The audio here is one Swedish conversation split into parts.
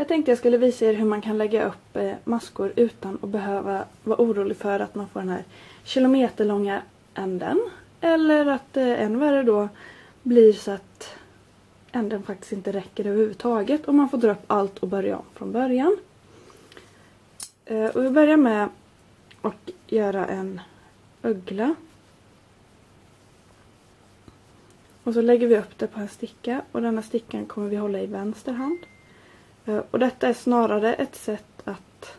Jag tänkte jag skulle visa er hur man kan lägga upp eh, maskor utan att behöva vara orolig för att man får den här kilometerlånga änden. Eller att det än värre då blir så att änden faktiskt inte räcker överhuvudtaget och man får dra upp allt och börja om från början. Eh, och vi börjar med att göra en ögla. Och så lägger vi upp det på en sticka och denna stickan kommer vi hålla i vänster hand. Eh, och detta är snarare ett sätt att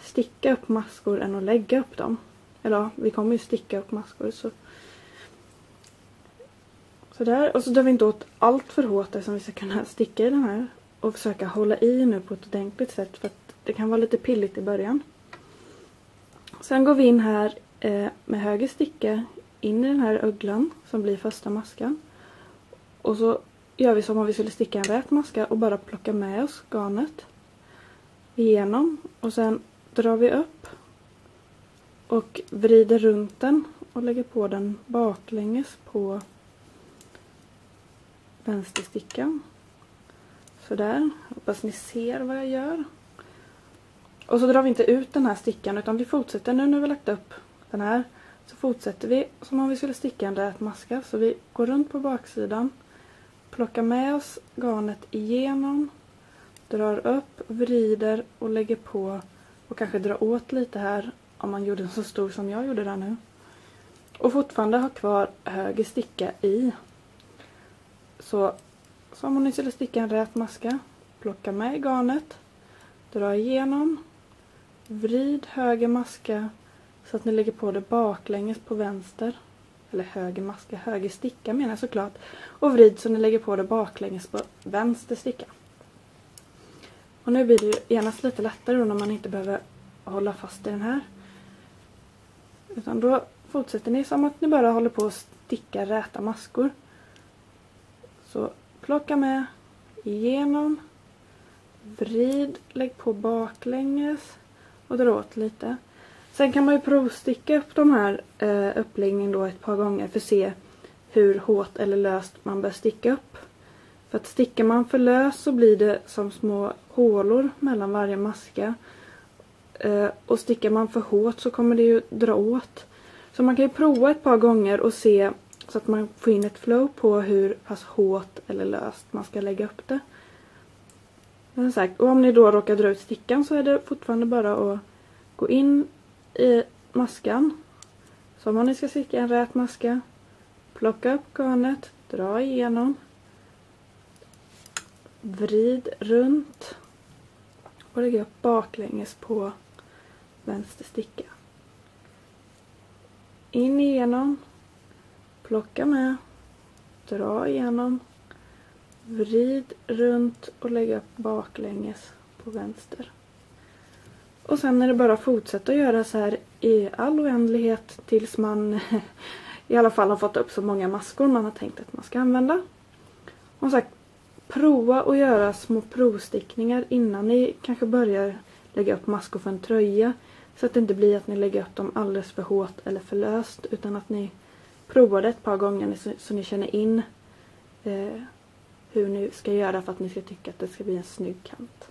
sticka upp maskor än att lägga upp dem. Eller ja, vi kommer ju sticka upp maskor så Sådär. Och så drar vi inte åt allt för hårt som vi ska kunna sticka i den här. Och försöka hålla i nu på ett ordentligt sätt för att det kan vara lite pilligt i början. Sen går vi in här eh, med höger sticka in i den här öglan som blir första maskan. Och så gör vi som om vi skulle sticka en rät maska och bara plocka med oss garnet igenom och sen drar vi upp och vrider runt den och lägger på den baklänges på vänsterstickan. Sådär. Hoppas ni ser vad jag gör. Och så drar vi inte ut den här stickan utan vi fortsätter nu när vi lagt upp den här. Så fortsätter vi som om vi skulle sticka en rät maska. Så vi går runt på baksidan. Plockar med oss garnet igenom. Drar upp, vrider och lägger på. Och kanske drar åt lite här om man gjorde den så stor som jag gjorde där nu. Och fortfarande ha kvar höger sticka i. Så som om ni skulle sticka en rät maska. Plocka med garnet. Dra igenom. Vrid höger maska så att ni lägger på det baklänges på vänster. Eller höger maska, höger sticka menar jag såklart. Och vrid så ni lägger på det baklänges på vänster sticka. Och nu blir det ju genast lite lättare då när man inte behöver hålla fast i den här. Utan då fortsätter ni som att ni bara håller på att sticka räta maskor. Så plocka med igenom, vrid, lägg på baklänges och dra åt lite. Sen kan man ju provsticka upp de här eh, uppläggningen då ett par gånger för att se hur hårt eller löst man bör sticka upp. För att stickar man för löst så blir det som små hålor mellan varje maska. Eh, och stickar man för hårt så kommer det ju dra åt. Så man kan ju prova ett par gånger och se så att man får in ett flow på hur pass hårt eller löst man ska lägga upp det. Men sagt, och om ni då råkar dra ut stickan så är det fortfarande bara att gå in i maskan. Som om ni ska sticka en rät maska. Plocka upp garnet, dra igenom. Vrid runt. Och lägga upp baklänges på vänster sticka. In igenom. Plocka med. Dra igenom. Vrid runt och lägg upp baklänges på vänster. Och sen är det bara att fortsätta göra så här i all oändlighet tills man i alla fall har fått upp så många maskor man har tänkt att man ska använda. Och sagt, prova att göra små provstickningar innan ni kanske börjar lägga upp maskor för en tröja. Så att det inte blir att ni lägger upp dem alldeles för hårt eller för löst utan att ni provar det ett par gånger så, så ni känner in eh, hur ni ska göra för att ni ska tycka att det ska bli en snygg kant.